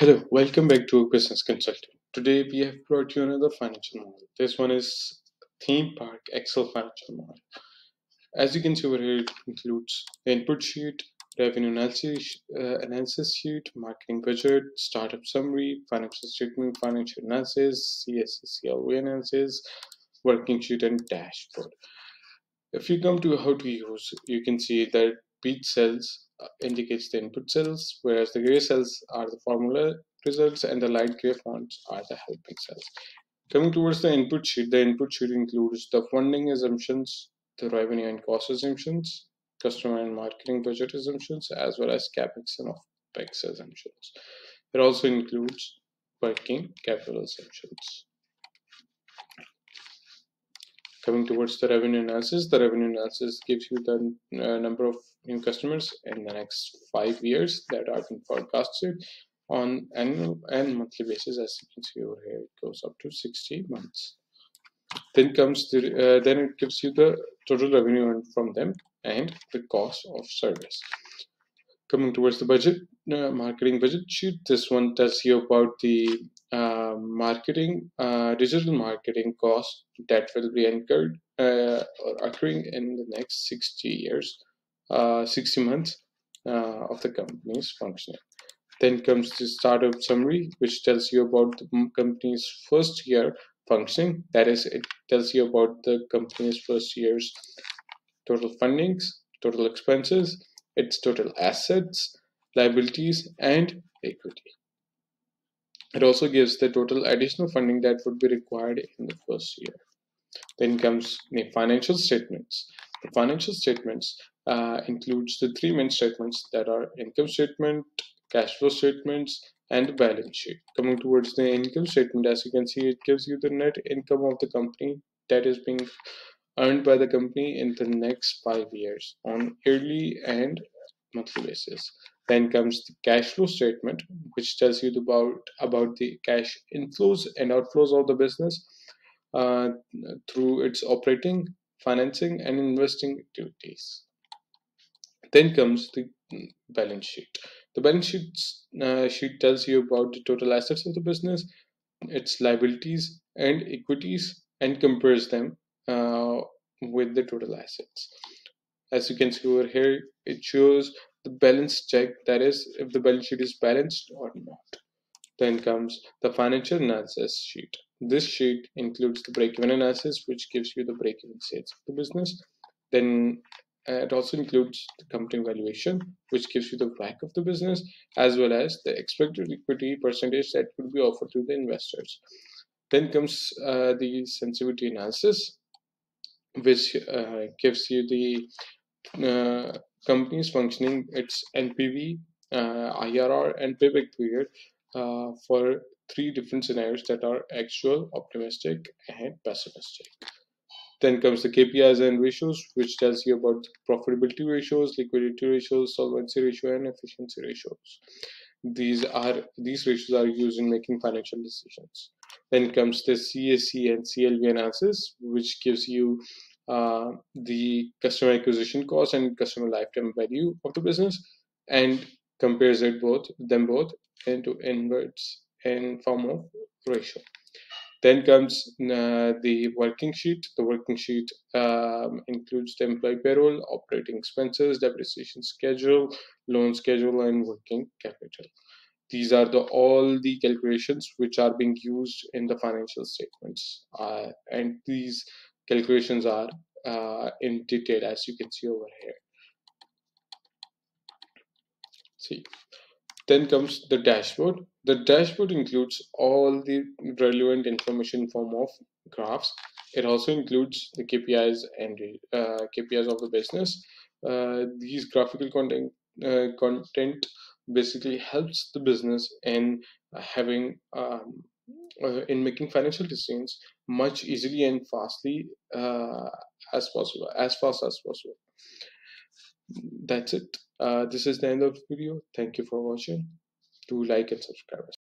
Hello, welcome back to Business Consulting. Today we have brought you another financial model. This one is theme park Excel financial model. As you can see over here, it includes the input sheet, revenue analysis, uh, analysis sheet, marketing budget, startup summary, financial statement, financial analysis, CSCLV analysis, working sheet, and dashboard. If you come to how to use, you can see that each cells uh, indicates the input cells, whereas the gray cells are the formula results and the light gray fonts are the helping cells. Coming towards the input sheet, the input sheet includes the funding assumptions, the revenue and cost assumptions, customer and marketing budget assumptions, as well as capex and opex assumptions. It also includes working capital assumptions. Coming towards the revenue analysis, the revenue analysis gives you the uh, number of new customers in the next five years that are being forecasted on annual and monthly basis. As you can see over here, it goes up to 60 months. Then comes the uh, then it gives you the total revenue from them and the cost of service. Coming towards the budget, uh, marketing budget sheet. This one tells you about the uh, marketing, uh, digital marketing cost that will be incurred uh, or occurring in the next 60 years, uh, 60 months uh, of the company's functioning. Then comes the startup summary, which tells you about the company's first year functioning. That is, it tells you about the company's first year's total fundings, total expenses, its total assets, liabilities, and equity. It also gives the total additional funding that would be required in the first year. Then comes the financial statements. The financial statements uh, includes the three main statements that are income statement, cash flow statements, and balance sheet. Coming towards the income statement, as you can see, it gives you the net income of the company that is being earned by the company in the next five years on yearly and monthly basis. Then comes the cash flow statement, which tells you about, about the cash inflows and outflows of the business uh, through its operating, financing, and investing activities. Then comes the balance sheet. The balance sheet, uh, sheet tells you about the total assets of the business, its liabilities and equities, and compares them uh, with the total assets. As you can see over here, it shows the balance check that is if the balance sheet is balanced or not. Then comes the financial analysis sheet. This sheet includes the break-even analysis which gives you the break-even sales of the business. Then uh, it also includes the company valuation which gives you the WACC of the business as well as the expected equity percentage that would be offered to the investors. Then comes uh, the sensitivity analysis which uh, gives you the uh, companies functioning its NPV, uh, IRR, and payback period uh, for three different scenarios that are actual, optimistic, and pessimistic. Then comes the KPIs and ratios, which tells you about profitability ratios, liquidity ratios, solvency ratio, and efficiency ratios. These are these ratios are used in making financial decisions. Then comes the CAC and CLV analysis, which gives you uh, the customer acquisition cost and customer lifetime value of the business and compares it both them both into inverts in form of ratio. Then comes uh, the working sheet. The working sheet um, includes the employee payroll operating expenses depreciation schedule loan schedule and working capital. These are the all the calculations which are being used in the financial statements. Uh, and these calculations are uh, in detail as you can see over here. See then comes the dashboard. The dashboard includes all the relevant information in form of graphs. It also includes the KPIs and uh, KPIs of the business. Uh, these graphical content uh, content basically helps the business in having um, uh, in making financial decisions much easily and fastly uh, as possible as fast as possible. That's it. Uh, this is the end of the video. Thank you for watching. Do like and subscribe